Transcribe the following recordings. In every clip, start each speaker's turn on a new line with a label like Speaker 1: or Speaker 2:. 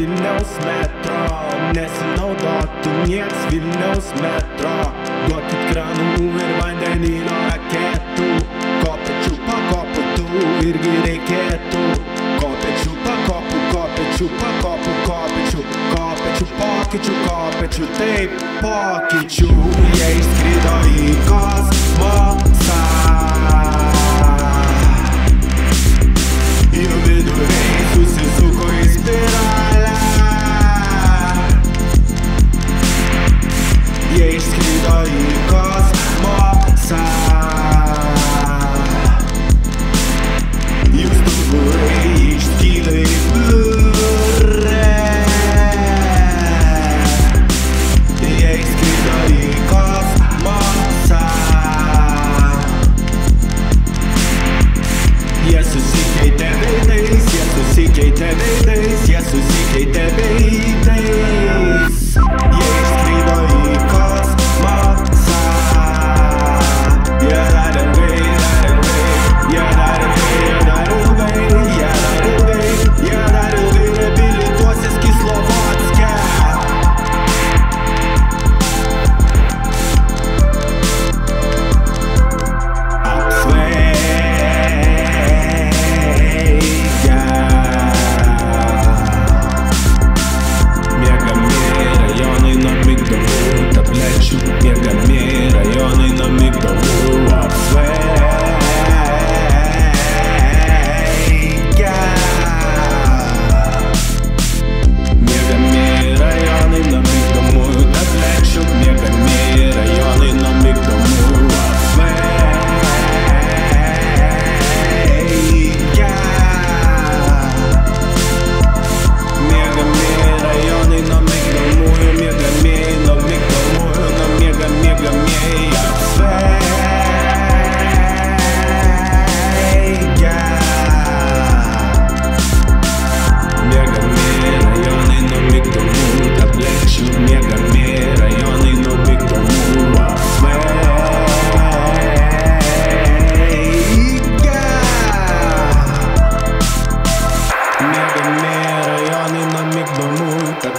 Speaker 1: Vilniaus metro. Nesinaudotų nieks Vilniaus metro. Duokit kranų ir vandenino raketų. Kopečių pakoputų irgi reikėtų. Kopečių pakopų, kopečių pakopų, kopečių Kopečių pokyčių, kopečių taip pokyčių. Jie išskrido į kosmosą.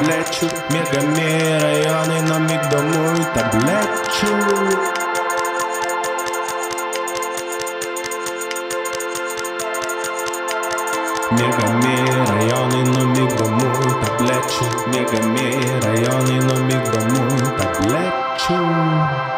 Speaker 1: таблетчу. Мегами райони на миг домой таблетчу. Мегами райони на миг домой таблетчу. Мегами райони на миг домой таблетчу.